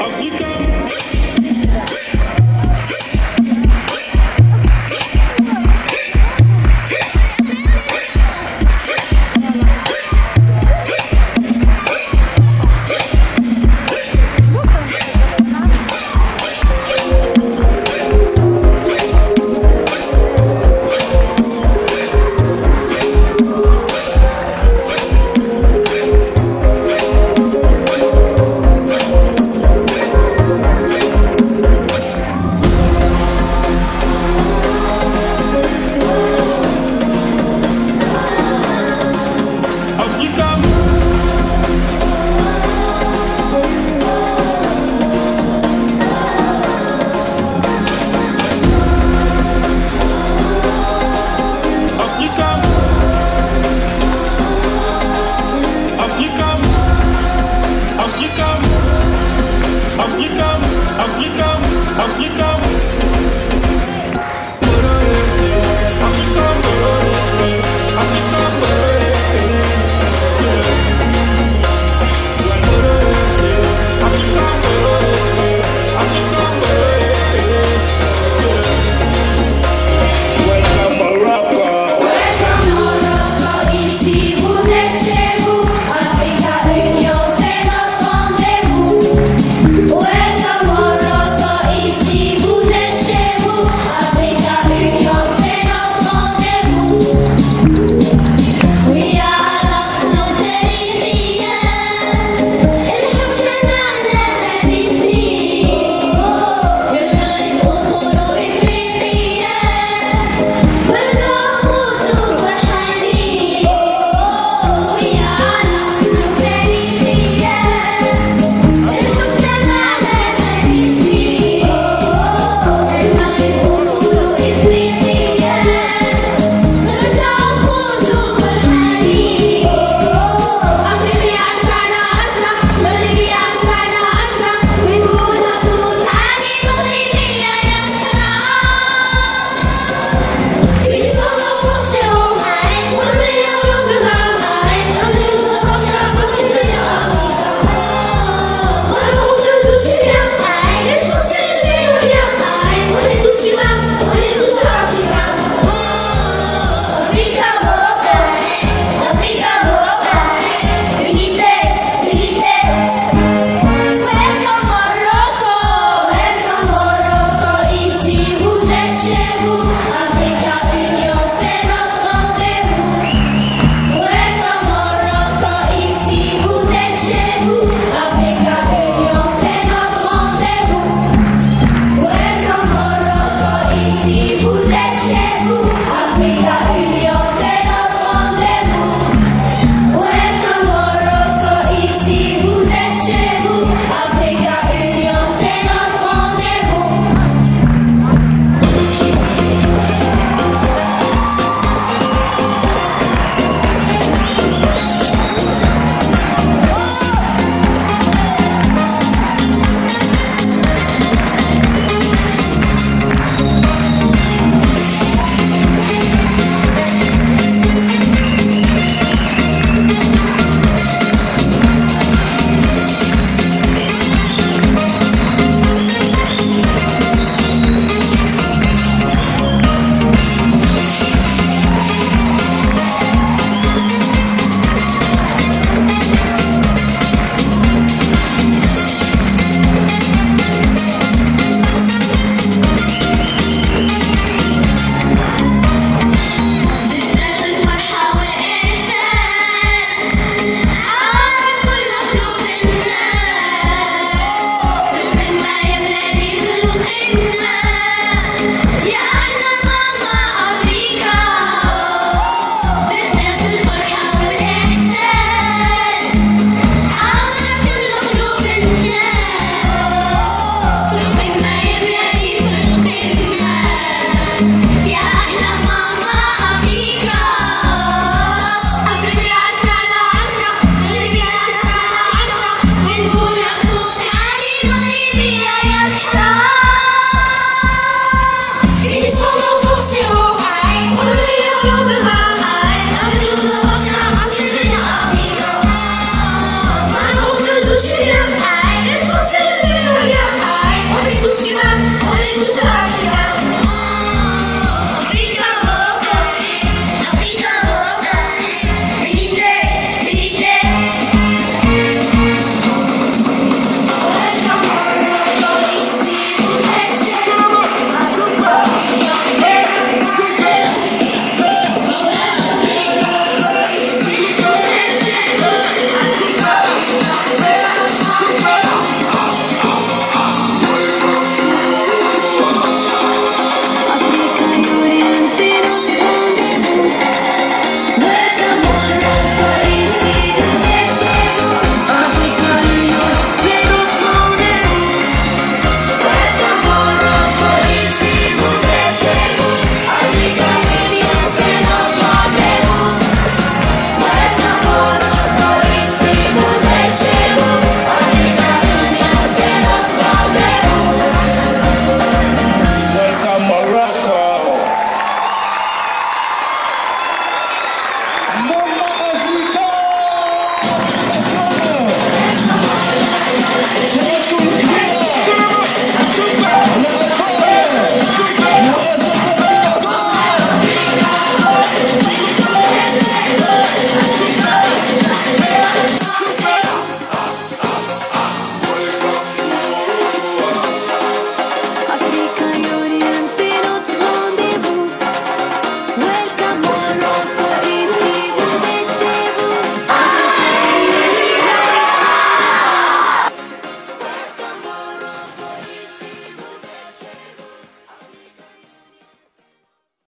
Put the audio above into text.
Africa.